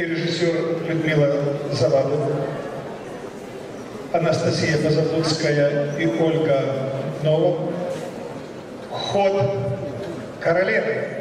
и режиссер Людмила Завадова, Анастасия Позаблудская и Ольга Нова. Ход королевы.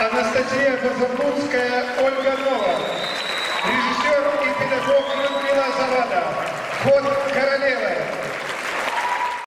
Анастасия Позаблудская, Ольга Нова. Режиссер и педагог Людмила Завада. Ход королевы.